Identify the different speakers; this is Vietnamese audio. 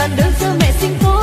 Speaker 1: sàn đơn sơ mẹ sinh con